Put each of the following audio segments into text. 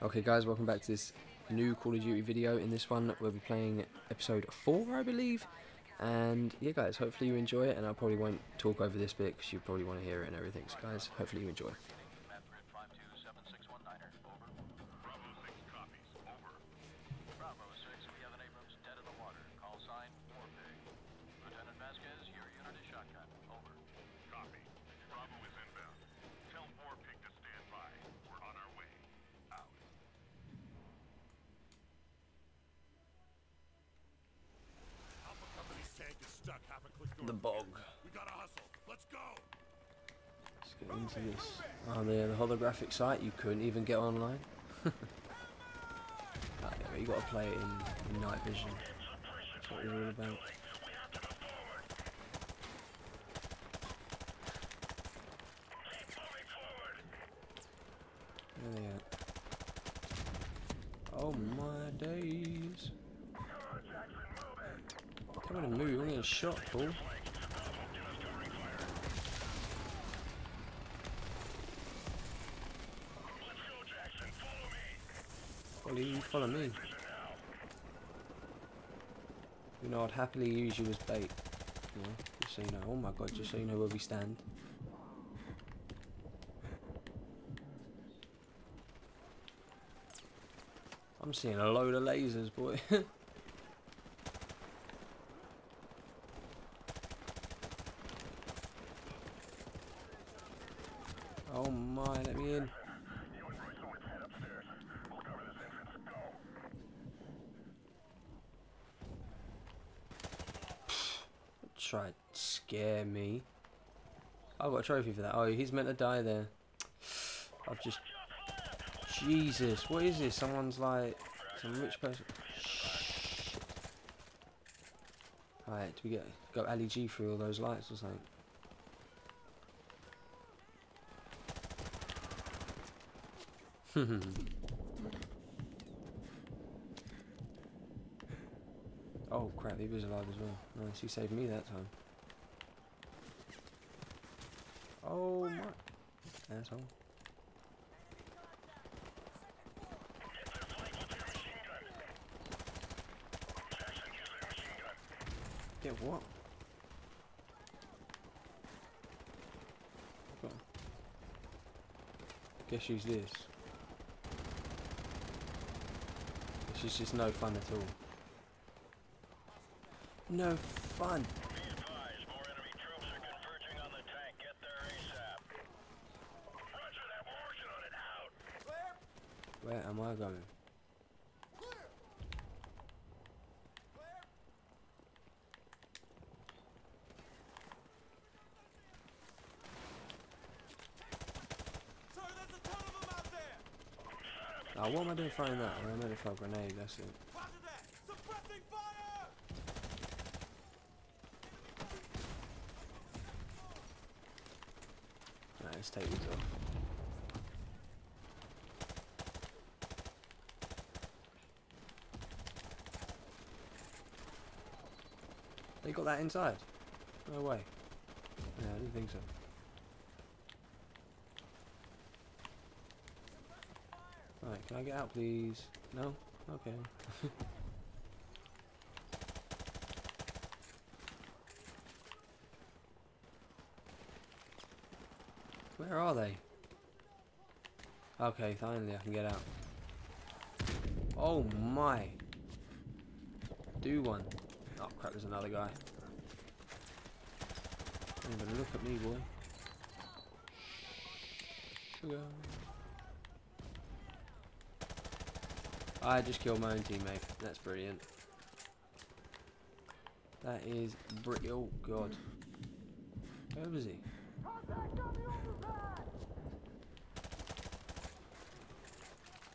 Okay guys, welcome back to this new Call of Duty video. In this one, we'll be playing episode 4, I believe. And yeah guys, hopefully you enjoy it, and I probably won't talk over this bit because you probably want to hear it and everything. So guys, hopefully you enjoy. The bog. Let's get into this. Oh yeah, the holographic sight, you couldn't even get online. Ah, yeah, you gotta play it in, in night vision. That's what you're all about. There they are. Oh my days. To move, you're gonna shot, fool. Follow you, follow me. You know, I'd happily use you as bait. You just so you know. Oh my god, just so you know where we stand. I'm seeing a load of lasers, boy. oh my, let me in. Try to scare me. I've got a trophy for that. Oh, he's meant to die there. I've just... Jesus, what is this? Someone's like... Some rich person... Alright, do we get... Go G through all those lights or something? oh crap, he was alive as well. Nice, he saved me that time. Oh my... Asshole. Get what? Guess use this. This is just no fun at all. No fun. Be advised, more enemy troops are converging on the tank. Get there ASAP. Roger that. We're working on it. Out. Where am I going? Sorry, there's a ton of them out there! Oh, what am I doing throwing that? I meant to throw a grenade, that's it. Let's take these off. They got that inside? No way. Yeah, I didn't think so. Can I get out please? No? Okay. Where are they? Okay, finally I can get out. Oh my. Do one. Oh crap, there's another guy. Don't look at me, boy. Sugar. I just killed my own teammate. That's brilliant. That is brilliant. Oh god. Where was he?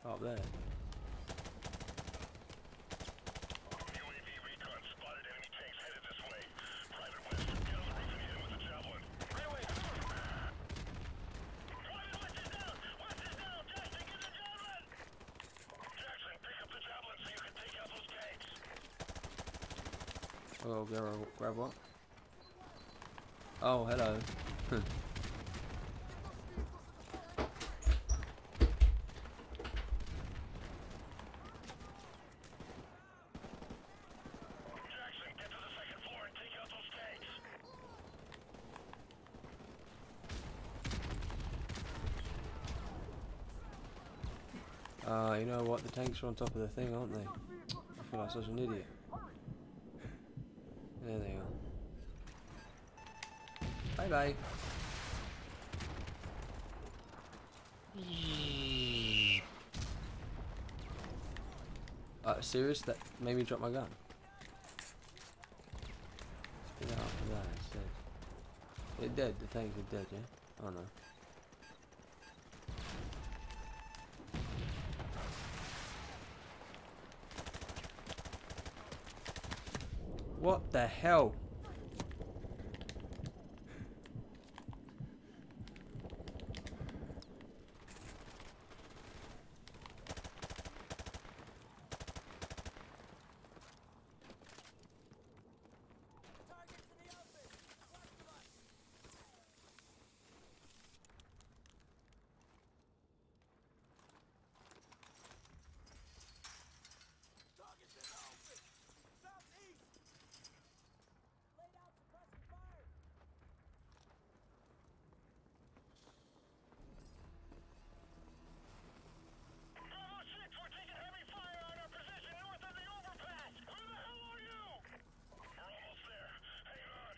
Up there. Oh, grab what? Oh, hello. Hmm. Ah, uh, you know what? The tanks are on top of the thing, aren't they? I feel like such an idiot. Bye. Uh, serious? That made me drop my gun. Spit it out for that instead. It dead. The tanks are dead, yeah? Oh no. What the hell? Targets in the open! Watch them up! Targets in the open! Southeast! Laid out suppressing fire! Bravo 6, we're taking heavy fire on our position north of the overpass. Who the hell are you? We're almost there. Hang on.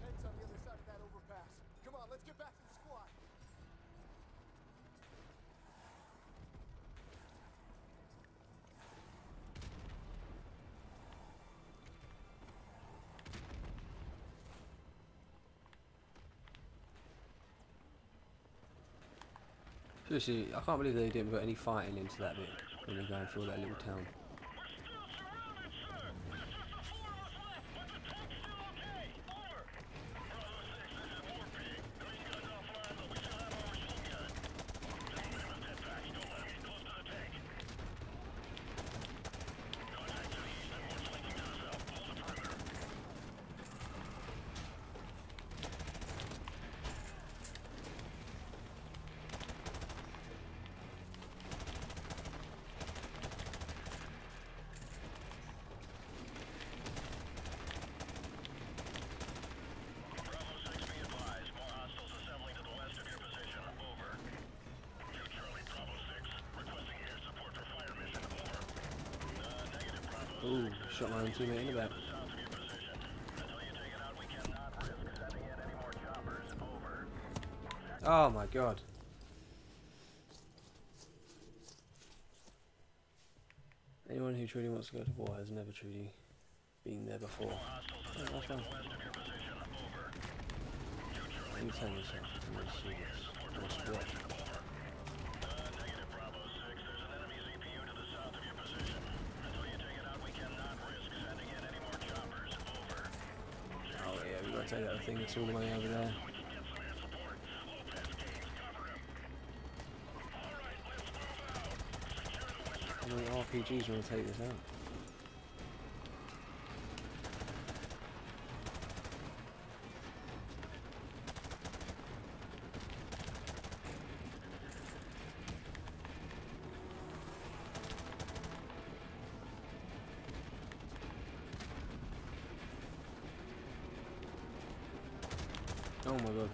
Tanks on the other side of that overpass. Come on, let's get back squad. Seriously, I can't believe they didn't put any fighting into that bit when they're going through that little town. We're still surrounded, sir. There's just the four of us left, but the tank's still okay. Over. Bravo 6, this is Warpig. Green gun's offline, but we still have our machine gun. Gentlemen in the pit packs, don't let 'em get close to the tank. Contact to the east and more flanking to the south. Hold the perimeter. Bravo 6, be advised. More hostiles assembling to the west of your position. Over. Two Charlie, Bravo 6. Requesting air support for fire mission. Over. Uh, negative, Bravo Ooh, shot my own teammate in the back. south of your position. Until you take it out, we cannot in any more choppers. Over. Oh my god. Anyone who truly wants to go to war has never truly been there before. Oh, that's fine. Let's see this. Negative, Bravo 6. There's an enemy ZPU to the south of your position. Until you take it out, we cannot risk sending in any more choppers. Over. We take that thing that's all the way over there. How many RPGs want to take this out? Oh my god.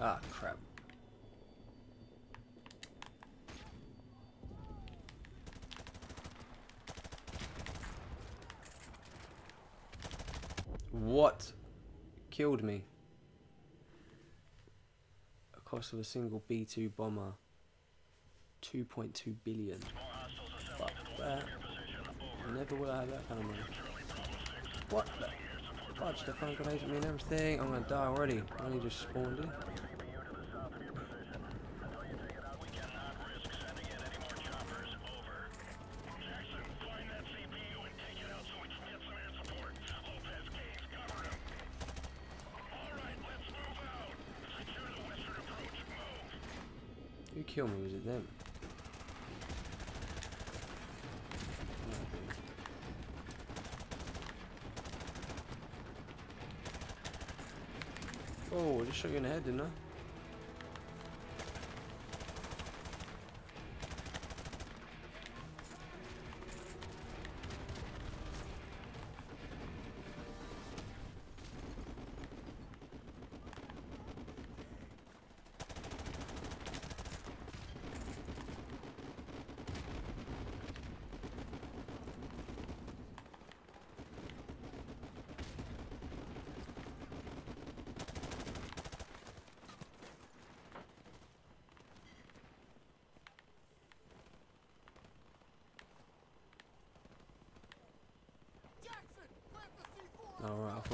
Ah, crap. What killed me? A cost of a single B2 bomber. 2.2 billion. That. Never will I have that kind of money. What the? Fudge, they're throwing grenades at me and everything. I'm gonna die already. I only just spawned in. Jackson, find that ZPU and take it out so we can get some air support. Lopez Gaines, cover him. All right, let's move out. Secure the western approach. Move. Who killed me? Was it them? Oh, I just shot you in the head, didn't I?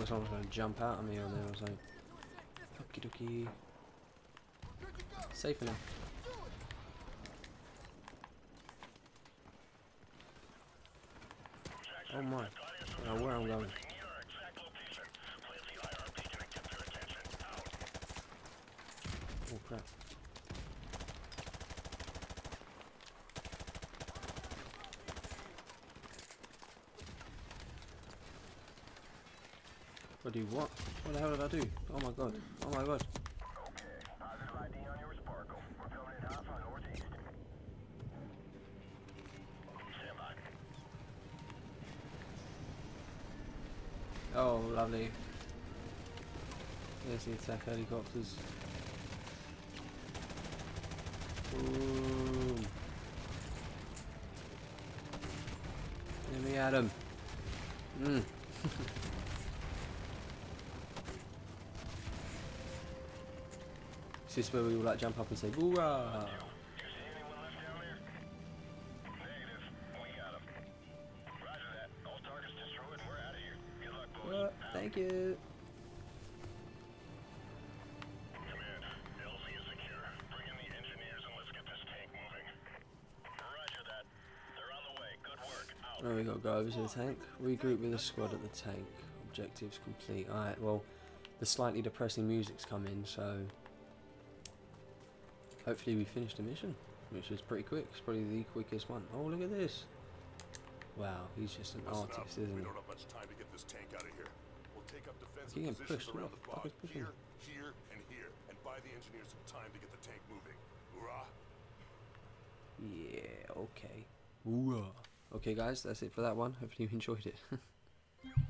Someone was going to jump out at me on there or something. Okie dokie. Safe enough. Oh my. I don't where I'm going. Oh crap. I do what? What the hell did I do? Oh my god. Oh my god. Oh, lovely. There's the attack helicopters. Let me at him. Mm. Is this where we all like jump up and say "Hoorah"? You see anyone left down there? Negative. We got 'em. Roger that. All targets destroyed and we're out of here. Good luck, boys. What? Thank you. Command, LZ is secure. Bring in the engineers and let's get this tank moving. Roger that. They're on the way. Good work. Out. There we go, go over to the tank. Regroup with the squad at the tank. Objectives complete. Alright, well, the slightly depressing music's come in, so hopefully we finished the mission, which was pretty quick. It's probably the quickest one. Oh, look at this. Wow, he's just an Listen up. artist, isn't We he? don't have much time to get this tank out of here. We'll take up defensive He positions pushed. around the fog. Here, here, and here. And buy the engineers some time to get the tank moving. Hoorah! Yeah, okay. Ooh. Okay, guys, that's it for that one. Hopefully you enjoyed it.